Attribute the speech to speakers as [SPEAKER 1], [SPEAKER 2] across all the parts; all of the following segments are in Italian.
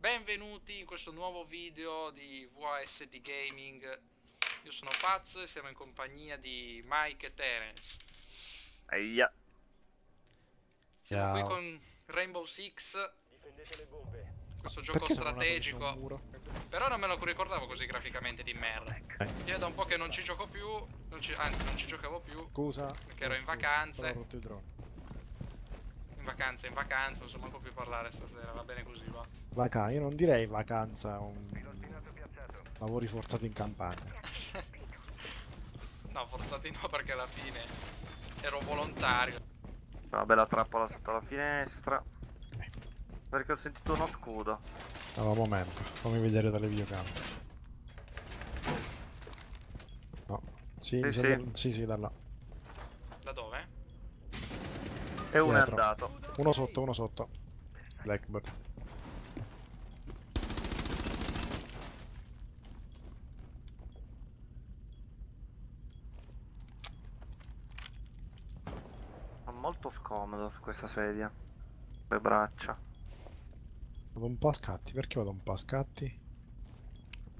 [SPEAKER 1] Benvenuti in questo nuovo video di VASD Gaming. Io sono Faz e siamo in compagnia di Mike e Terence.
[SPEAKER 2] Eia.
[SPEAKER 1] Siamo
[SPEAKER 3] Ciao.
[SPEAKER 1] qui con Rainbow Six, questo gioco
[SPEAKER 3] Perché
[SPEAKER 1] strategico. Però non me lo ricordavo così graficamente di merda. Io è da un po' che non ci gioco più, non ci- anzi non ci giocavo più.
[SPEAKER 3] Scusa.
[SPEAKER 1] Perché ero in vacanze.
[SPEAKER 3] però ho rotto il drone.
[SPEAKER 1] In vacanza, in vacanza, non so manco più parlare stasera, va bene così, va.
[SPEAKER 3] Vaca, io non direi vacanza, un... lavori forzati in campagna.
[SPEAKER 1] No, forzati no perché alla fine ero volontario.
[SPEAKER 2] Una bella trappola sotto la finestra. Perché ho sentito uno scudo.
[SPEAKER 3] Allora, un momento, fammi vedere dalle videocamere. No. Sì,
[SPEAKER 2] Sì, sì.
[SPEAKER 3] da- sì, sì, da là.
[SPEAKER 1] Da dove?
[SPEAKER 2] E uno è
[SPEAKER 3] Dietro.
[SPEAKER 2] andato.
[SPEAKER 3] Uno sotto, uno sotto. Blackbird.
[SPEAKER 2] Sono molto scomodo su questa sedia. Le braccia.
[SPEAKER 3] Vado un po' a scatti, perché vado un po' a scatti?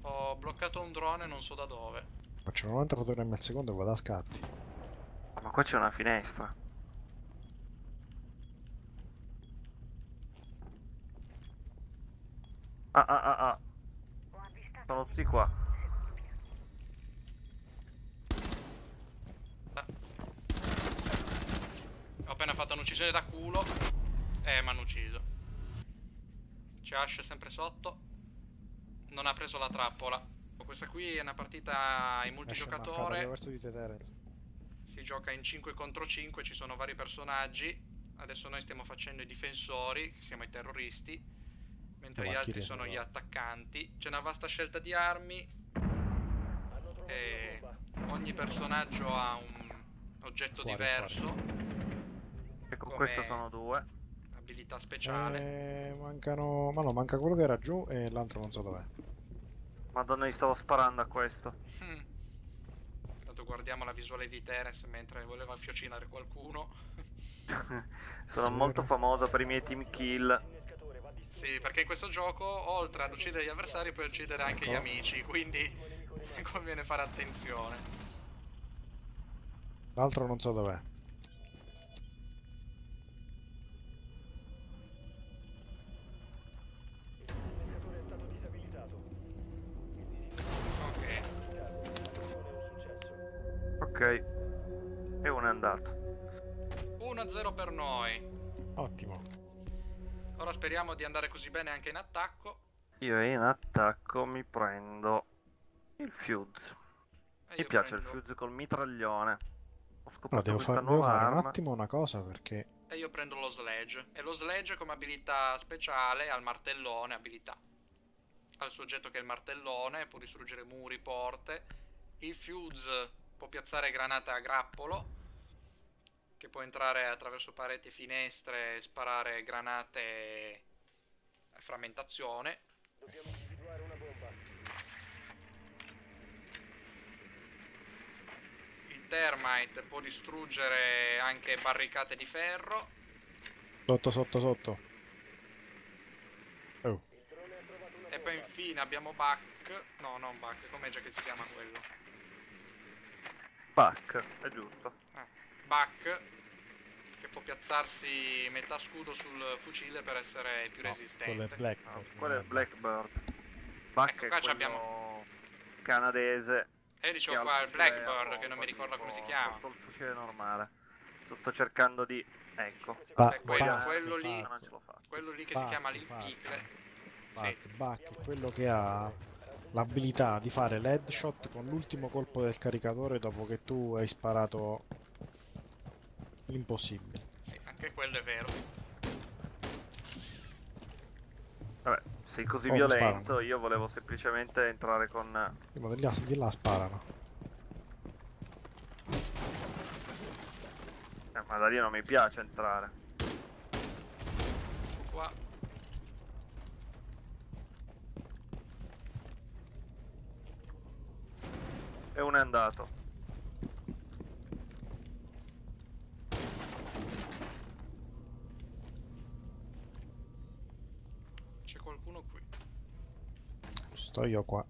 [SPEAKER 1] Ho bloccato un drone non so da dove.
[SPEAKER 3] Faccio 90 fotogrammi al secondo e vado a scatti.
[SPEAKER 2] Ma qua c'è una finestra. Ah ah ah ah. Sono tutti qua.
[SPEAKER 1] Ho appena fatto un'uccisione da culo. Eh, mi hanno ucciso. C'è Ash sempre sotto. Non ha preso la trappola. Questa qui è una partita in multigiocatore. Si gioca in 5 contro 5, ci sono vari personaggi. Adesso noi stiamo facendo i difensori, che siamo i terroristi, mentre gli altri sono gli attaccanti. C'è una vasta scelta di armi e ogni personaggio ha un oggetto
[SPEAKER 3] Fuori,
[SPEAKER 1] diverso,
[SPEAKER 2] E con
[SPEAKER 1] Come-
[SPEAKER 2] questo sono due.
[SPEAKER 1] abilità speciale.
[SPEAKER 3] Eh, mancano... Ma no, manca quello che era giù e l'altro non so dov'è.
[SPEAKER 2] Madonna, gli stavo sparando a questo.
[SPEAKER 1] Hmm. Intanto guardiamo la visuale di Terence mentre voleva fiocinare qualcuno.
[SPEAKER 2] Sono molto famoso per i miei team kill.
[SPEAKER 1] Sì, perché in questo gioco, oltre ad uccidere gli avversari, puoi uccidere anche gli amici, quindi conviene fare attenzione.
[SPEAKER 3] L'altro non so dov'è.
[SPEAKER 1] Ok.
[SPEAKER 2] E uno è andato.
[SPEAKER 1] 1-0 per noi.
[SPEAKER 3] Ottimo.
[SPEAKER 1] Ora speriamo di andare così bene anche in attacco.
[SPEAKER 2] Io in attacco mi prendo il fuse. Mi piace il
[SPEAKER 1] prendo-
[SPEAKER 2] fuse col mitraglione. Ho
[SPEAKER 3] No,
[SPEAKER 2] scoperto
[SPEAKER 3] devo,
[SPEAKER 2] questa
[SPEAKER 3] far- devo
[SPEAKER 2] nuova
[SPEAKER 3] fare un
[SPEAKER 2] arma.
[SPEAKER 3] attimo una cosa perché...
[SPEAKER 1] E io prendo lo sledge. E lo sledge come abilità speciale al martellone, abilità. Al soggetto che è il martellone, può distruggere muri, porte. Il fuse può piazzare granate a grappolo. Che può entrare attraverso pareti e finestre e sparare granate a frammentazione. Il termite può distruggere anche barricate di ferro.
[SPEAKER 3] Sotto, sotto, sotto. Oh,
[SPEAKER 1] E poi infine abbiamo Buck. No, non Buck, com'è già che si chiama quello?
[SPEAKER 2] Pack, è giusto.
[SPEAKER 1] Eh, Buck. Che può piazzarsi metà scudo sul fucile per essere più
[SPEAKER 3] no,
[SPEAKER 1] resistente.
[SPEAKER 3] quello è Black.
[SPEAKER 2] No, quello è Blackbird. Buck
[SPEAKER 1] Ecco,
[SPEAKER 2] è
[SPEAKER 1] qua ci
[SPEAKER 2] quello
[SPEAKER 1] abbiamo-
[SPEAKER 2] canadese.
[SPEAKER 1] E io
[SPEAKER 2] che
[SPEAKER 1] dicevo qua il Blackbird, che non mi ricordo come si chiama.
[SPEAKER 2] Sotto il fucile normale. Sto, cercando di... Ecco.
[SPEAKER 3] Ba-
[SPEAKER 1] Eh, quello-
[SPEAKER 3] Buck,
[SPEAKER 1] quello lì-
[SPEAKER 2] Non ce l'ho fatta.
[SPEAKER 1] Quello lì che
[SPEAKER 3] Buck,
[SPEAKER 1] si chiama Lil.
[SPEAKER 3] Buzz, Buck è quello che ha l'abilità di fare l'headshot con l'ultimo colpo del caricatore dopo che tu hai sparato l'impossibile.
[SPEAKER 1] Sì, anche quello è vero.
[SPEAKER 2] Vabbè, sei così
[SPEAKER 3] Oh,
[SPEAKER 2] violento,
[SPEAKER 3] sparano.
[SPEAKER 2] io volevo semplicemente entrare con...
[SPEAKER 3] Sì, Ma di là, di là sparano.
[SPEAKER 2] Eh, ma da lì non mi piace entrare.
[SPEAKER 1] Ecco qua.
[SPEAKER 2] E uno è andato.
[SPEAKER 1] C'è qualcuno qui.
[SPEAKER 3] Sto io qua.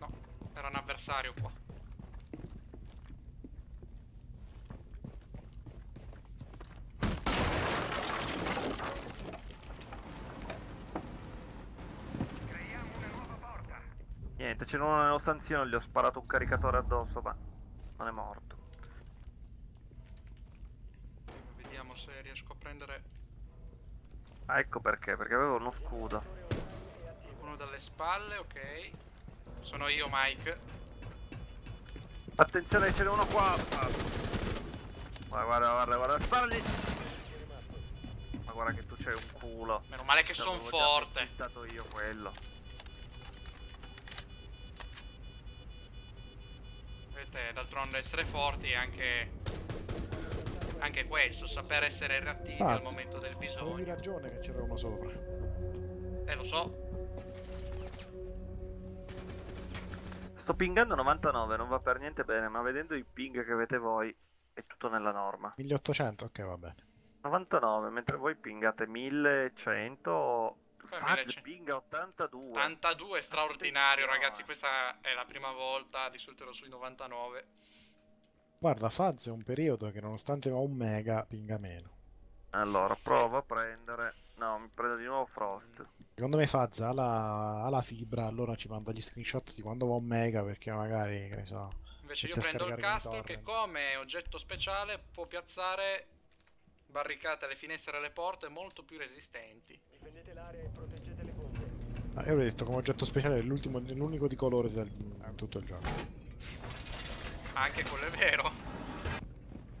[SPEAKER 1] No, era un avversario qua.
[SPEAKER 2] Niente, c'era uno nello stanzino, gli ho sparato un caricatore addosso, ma non è morto.
[SPEAKER 1] Vediamo se riesco a prendere
[SPEAKER 2] Ah, ecco perché, perché avevo uno scudo.
[SPEAKER 1] uno dalle spalle, ok. Sono io, Mike.
[SPEAKER 2] Attenzione, ce n'è uno qua! Ma guarda, guarda, guarda, sparagli! Ma guarda che tu c'hai un culo.
[SPEAKER 1] Meno male che sono forte.
[SPEAKER 2] pensato io quello.
[SPEAKER 1] Vedete, d'altronde essere forti è anche... Anche questo, saper essere reattivi al
[SPEAKER 3] Pazzo.
[SPEAKER 1] momento del
[SPEAKER 3] Avevi
[SPEAKER 1] bisogno.
[SPEAKER 3] ragione che c'era uno sopra.
[SPEAKER 1] Eh, lo so.
[SPEAKER 2] Sto pingando 99, non va per niente bene, ma vedendo i ping che avete voi è tutto nella norma.
[SPEAKER 3] 1800, ok va bene.
[SPEAKER 2] 99, mentre voi pingate 1100, Faz
[SPEAKER 1] 1100.
[SPEAKER 2] pinga 82.
[SPEAKER 1] 82 è straordinario,
[SPEAKER 2] Attenzione.
[SPEAKER 1] ragazzi. Questa è la prima volta, di solito ero sui 99.
[SPEAKER 3] Guarda, Faz è un periodo che nonostante va un mega, pinga meno.
[SPEAKER 2] Allora, provo a prendere... No, mi prendo di nuovo Frost.
[SPEAKER 3] Secondo me Faz ha la, ha la fibra, allora ci manda gli screenshot di quando va un mega perché magari, che ne so...
[SPEAKER 1] Invece io prendo il castle che come oggetto speciale può piazzare barricate alle finestre e alle porte molto più resistenti.
[SPEAKER 3] Ah, io avevo detto come oggetto speciale è l'ultimo- è l'unico di colore del in tutto il gioco.
[SPEAKER 1] Anche quello è vero.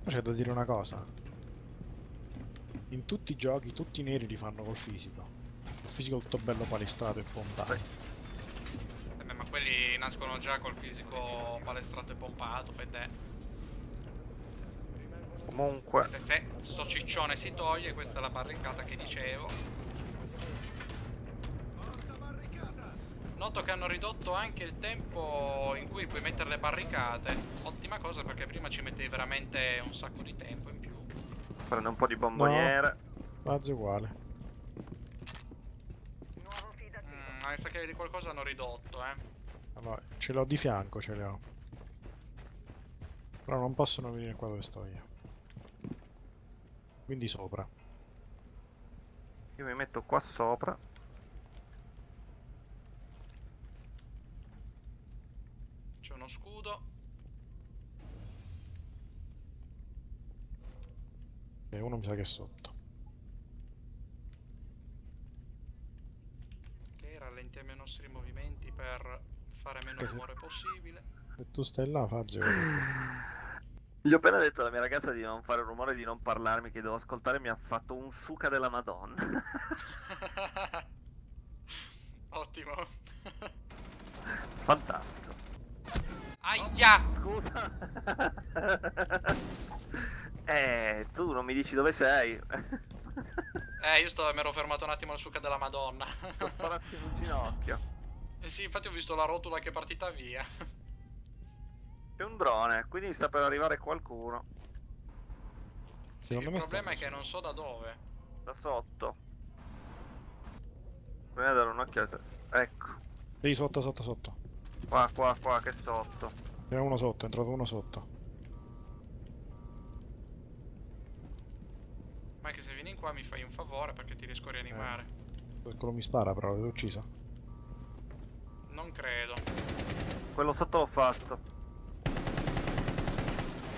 [SPEAKER 3] Ma c'è da dire una cosa. In tutti i giochi tutti i neri li fanno col fisico. Il fisico tutto bello palestrato e pompato.
[SPEAKER 1] Eh beh, ma quelli nascono già col fisico palestrato e pompato, fai te.
[SPEAKER 2] Comunque,
[SPEAKER 1] se sto ciccione si toglie, questa è la barricata che dicevo. Noto che hanno ridotto anche il tempo in cui puoi mettere le barricate. Ottima cosa perché prima ci mettevi veramente un sacco di tempo in più.
[SPEAKER 2] prendo un po' di bomboniere.
[SPEAKER 3] Faz è uguale.
[SPEAKER 1] Mm, ma mi sa che di qualcosa hanno ridotto, eh.
[SPEAKER 3] Allora, ce l'ho di fianco, ce le ho. Però non possono venire qua dove sto io. Quindi sopra.
[SPEAKER 2] Io mi metto qua sopra.
[SPEAKER 1] C'è uno scudo.
[SPEAKER 3] E uno mi sa che è sotto.
[SPEAKER 1] Ok, rallentiamo i nostri movimenti per fare meno rumore possibile.
[SPEAKER 3] Se tu stai là, uguale.
[SPEAKER 2] Gli ho appena detto alla mia ragazza di non fare rumore, di non parlarmi, che devo ascoltare, mi ha fatto un suca della madonna.
[SPEAKER 1] Ottimo.
[SPEAKER 2] Fantastico.
[SPEAKER 1] Aia!
[SPEAKER 2] Scusa. eh, tu non mi dici dove sei.
[SPEAKER 1] Eh, io sto, mi ero fermato un attimo al succa della Madonna.
[SPEAKER 2] Ho sparato in un ginocchio.
[SPEAKER 1] eh sì, infatti ho visto la rotula che è partita via.
[SPEAKER 2] C'è un drone, quindi sta per arrivare qualcuno.
[SPEAKER 3] Secondo
[SPEAKER 1] il problema è che non so da dove.
[SPEAKER 2] Da sotto. Proviamo a dare un'occhiata. Ecco.
[SPEAKER 3] Lì sotto, sotto, sotto.
[SPEAKER 2] Qua, qua, qua, che sotto.
[SPEAKER 3] N'è uno sotto, è entrato uno sotto.
[SPEAKER 1] Ma che se vieni qua mi fai un favore perché ti riesco a rianimare.
[SPEAKER 3] Quello mi spara però, l'ho ucciso.
[SPEAKER 1] Non credo.
[SPEAKER 2] Quello sotto l'ho fatto.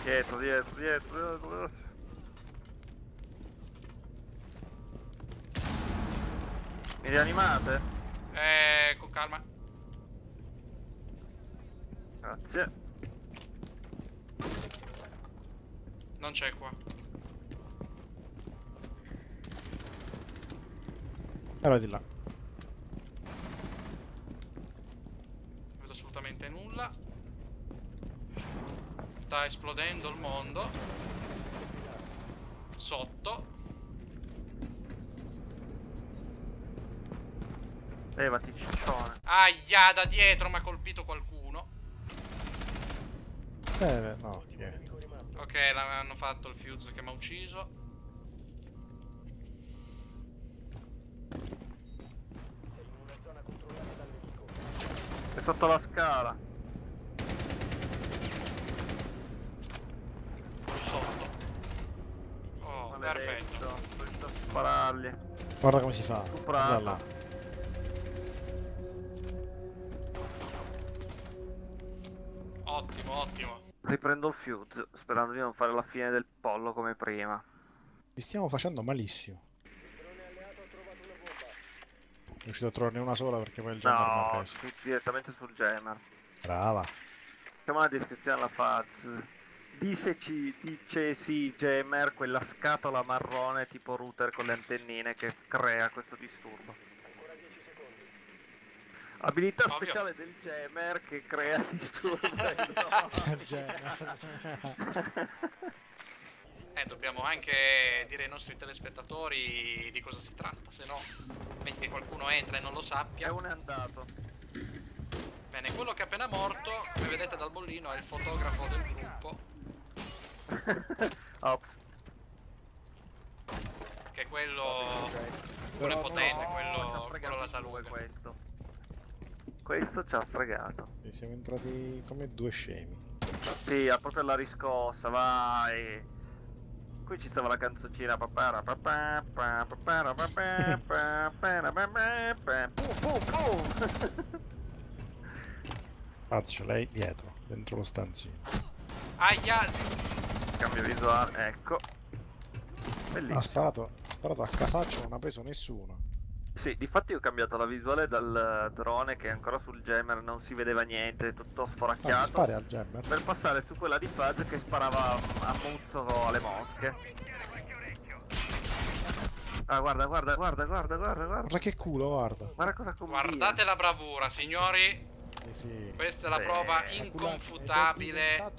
[SPEAKER 2] Dietro, dietro, dietro, dietro. dietro. Mi rianimate?
[SPEAKER 1] Eh, con calma.
[SPEAKER 2] Grazie.
[SPEAKER 1] Non c'è qua.
[SPEAKER 3] Allora di là.
[SPEAKER 1] Non vedo assolutamente nulla. Sta esplodendo il mondo. Sotto.
[SPEAKER 2] Levati, ciccione.
[SPEAKER 1] Aia, da dietro mi ha colpito qualcuno.
[SPEAKER 3] Eh, no.
[SPEAKER 1] Ok, hanno fatto il fuse che mi ha ucciso.
[SPEAKER 2] È sotto la scala.
[SPEAKER 1] Sotto. Oh, perfetto.
[SPEAKER 2] Sono riuscito a sparargli.
[SPEAKER 3] Guarda come si fa. Comprarla.
[SPEAKER 1] Ottimo, ottimo.
[SPEAKER 2] Riprendo il fuse, sperando di non fare la fine del pollo come prima.
[SPEAKER 3] Li stiamo facendo malissimo. Sono riuscito a trovarne una sola perché poi il genere mi ha
[SPEAKER 2] No,
[SPEAKER 3] preso.
[SPEAKER 2] direttamente sul Gamer.
[SPEAKER 3] Brava.
[SPEAKER 2] Facciamo la descrizione alla Faz. Dice, ci, dice sì, Gamer, quella scatola marrone tipo router con le antennine che crea questo disturbo. Abilità
[SPEAKER 1] Ovvio.
[SPEAKER 2] speciale del Gamer che crea
[SPEAKER 3] genere.
[SPEAKER 1] Eh, dobbiamo anche dire ai nostri telespettatori di cosa si tratta, se no, metti che qualcuno entra e non lo
[SPEAKER 2] e
[SPEAKER 1] sappia.
[SPEAKER 2] uno è andato.
[SPEAKER 1] Bene, quello che è appena morto, come vedete dal bollino, è il fotografo del gruppo,
[SPEAKER 2] Ops.
[SPEAKER 1] che è quello... quello
[SPEAKER 3] Però
[SPEAKER 1] è potente, quello, quello la salute.
[SPEAKER 2] questo. Questo ci ha fregato.
[SPEAKER 3] E Siamo entrati come due scemi.
[SPEAKER 2] Sì, ha proprio la riscossa, vai. Qui ci stava la canzoncina.
[SPEAKER 3] Pazzo, lei dietro, dentro lo stanzino.
[SPEAKER 1] Aia!
[SPEAKER 2] Cambio visuale, ecco. Bellissimo.
[SPEAKER 3] Ha sparato, ha sparato a casaccio, non ha preso nessuno.
[SPEAKER 2] Sì, difatti ho cambiato la visuale dal drone che ancora sul jammer non si vedeva niente, tutto
[SPEAKER 3] Ah,
[SPEAKER 2] sforacchiato.
[SPEAKER 3] spari al jammer.
[SPEAKER 2] Per passare su quella di Fuzz che sparava a muzzo alle mosche. Ah, guarda, guarda, guarda, guarda, guarda, guarda.
[SPEAKER 3] Guarda che culo, guarda.
[SPEAKER 2] Guarda cosa combina.
[SPEAKER 1] Guardate la bravura, signori!
[SPEAKER 3] Eh sì.
[SPEAKER 1] Questa è la
[SPEAKER 2] Beh,
[SPEAKER 1] prova inconfutabile.
[SPEAKER 2] un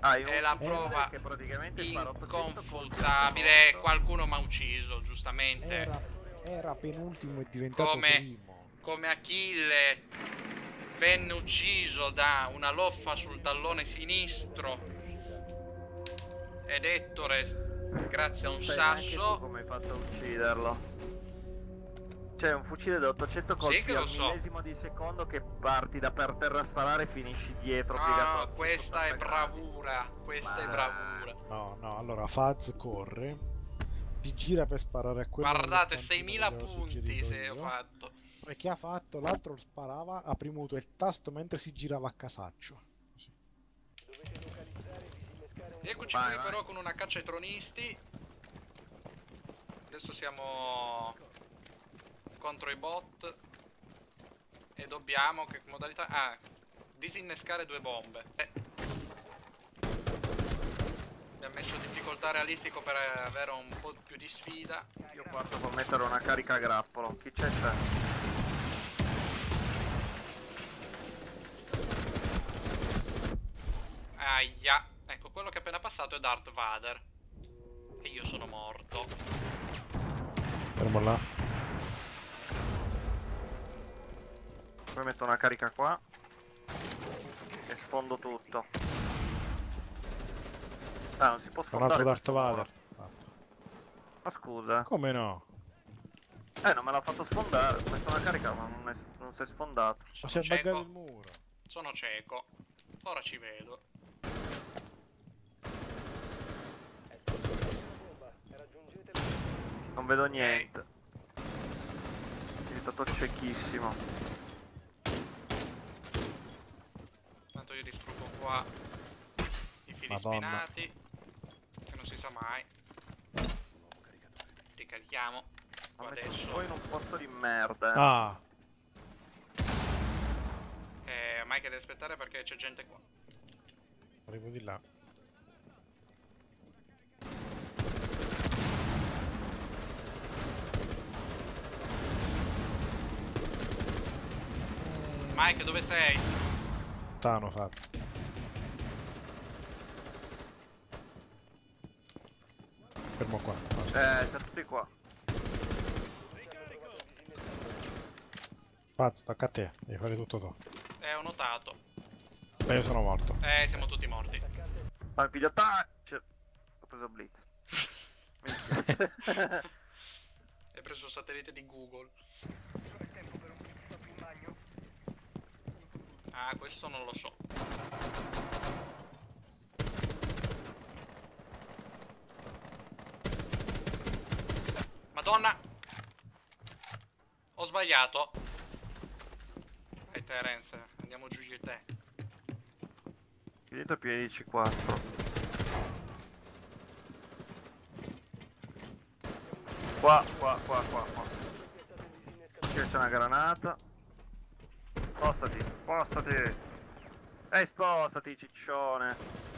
[SPEAKER 1] È la prova
[SPEAKER 2] che praticamente spara 800 colpi
[SPEAKER 1] Inconfutabile. Qualcuno mi ha ucciso, giustamente.
[SPEAKER 3] Era, era penultimo e diventato
[SPEAKER 1] Come-
[SPEAKER 3] primo.
[SPEAKER 1] Come Achille venne ucciso da una loffa sul tallone sinistro. Ed Ettore, grazie a un sasso.
[SPEAKER 2] come hai fatto a ucciderlo. C'è un fucile da 800 colpi
[SPEAKER 1] che lo
[SPEAKER 2] al
[SPEAKER 1] so.
[SPEAKER 2] millesimo di secondo che parti da per terra a sparare e finisci dietro
[SPEAKER 1] No, no, questa è
[SPEAKER 2] 180 gradi.
[SPEAKER 1] bravura. Questa è
[SPEAKER 2] Ma-
[SPEAKER 1] bravura.
[SPEAKER 3] No, no, allora Faz corre. Si gira per sparare a quello
[SPEAKER 1] Guardate,
[SPEAKER 3] nello stanzino
[SPEAKER 1] 6.000
[SPEAKER 3] che avevo
[SPEAKER 1] punti se ho fatto.
[SPEAKER 3] E che ha fatto? L'altro sparava, ha premuto il tasto mentre si girava a casaccio. Così.
[SPEAKER 1] Eccoci
[SPEAKER 2] Vai,
[SPEAKER 1] qui
[SPEAKER 2] vai.
[SPEAKER 1] però con una caccia ai tronisti. Adesso siamo contro i bot. E dobbiamo, che modalità... Ah, disinnescare due bombe. Eh. Messo difficoltà realistico per avere un po' più di sfida.
[SPEAKER 2] Io parto per mettere una carica a grappolo. Chi c'è c'è?
[SPEAKER 1] Aia. Ecco, quello che è appena passato è Darth Vader. E io sono morto.
[SPEAKER 3] Fermo là.
[SPEAKER 2] Poi metto una carica qua. E sfondo tutto. Ah, non si può
[SPEAKER 3] Un
[SPEAKER 2] sfondare
[SPEAKER 3] altro Darth Vader.
[SPEAKER 2] Ma scusa.
[SPEAKER 3] Come no?
[SPEAKER 2] Eh, non me l'ha fatto sfondare. Ho messo una carica ma non, è, non si è sfondato.
[SPEAKER 3] Ma si è
[SPEAKER 1] Sono cieco.
[SPEAKER 3] il muro.
[SPEAKER 1] Sono cieco. Ora ci vedo.
[SPEAKER 2] Non vedo niente. È diventato ciechissimo.
[SPEAKER 1] Tanto io distruggo qua i fili
[SPEAKER 3] Madonna.
[SPEAKER 1] spinati. Sa mai. Ricarichiamo. Adesso.
[SPEAKER 2] poi in un posto di merda. eh.
[SPEAKER 3] Ah,
[SPEAKER 1] Eh, mai che deve aspettare perché c'è gente qua.
[SPEAKER 3] arrivo di là.
[SPEAKER 1] Mike, dove sei?
[SPEAKER 3] Lontano fatto. Fermo qua. basta.
[SPEAKER 2] Eh, siamo tutti qua.
[SPEAKER 3] Pazzo, tocca a te. Devi fare tutto tu.
[SPEAKER 1] Eh, ho notato.
[SPEAKER 3] Beh, io sono morto.
[SPEAKER 1] Eh, siamo tutti morti.
[SPEAKER 2] Ma piglio touch. Ho preso Blitz.
[SPEAKER 1] Hai preso il satellite di Google. Ah, questo non lo so. Madonna! Ho sbagliato. Vai Terence, andiamo giù io e te.
[SPEAKER 2] Dietro piedi C4. Qua, qua, qua, qua, qua. Qui c'è una granata. Spostati, spostati. Ehi, spostati, ciccione.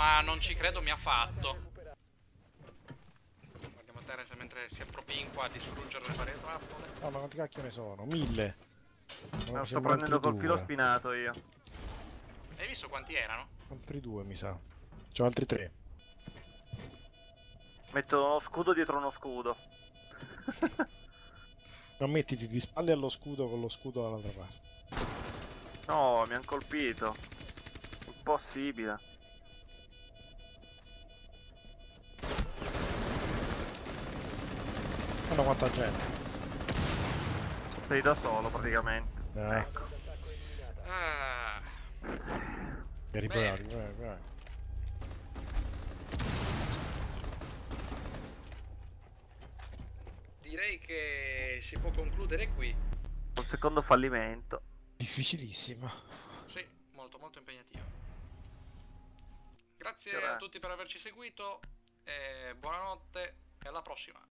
[SPEAKER 1] Ma non ci credo mi ha fatto. Guardiamo Terence mentre si appropinqua a distruggere le varie trappole.
[SPEAKER 3] No, ma quanti cacchio ne sono? Mille.
[SPEAKER 2] Lo
[SPEAKER 3] Mi
[SPEAKER 2] sto prendendo col filo spinato io.
[SPEAKER 1] Hai visto quanti erano?
[SPEAKER 3] Altri due, mi sa. C'ho altri tre.
[SPEAKER 2] Metto uno scudo dietro uno scudo.
[SPEAKER 3] Non mettiti di spalle allo scudo con lo scudo dall'altra parte.
[SPEAKER 2] No, mi hanno colpito. Impossibile.
[SPEAKER 3] Guarda quanta gente.
[SPEAKER 2] Sei da solo praticamente.
[SPEAKER 3] Eh,
[SPEAKER 2] Ecco.
[SPEAKER 1] Ah,
[SPEAKER 3] per i
[SPEAKER 1] Bene.
[SPEAKER 3] bravi, vai, vai.
[SPEAKER 1] direi che si può concludere qui.
[SPEAKER 2] Un secondo fallimento.
[SPEAKER 3] Difficilissima.
[SPEAKER 1] Sì, molto molto impegnativo. Grazie a tutti per averci seguito. E buonanotte e alla prossima.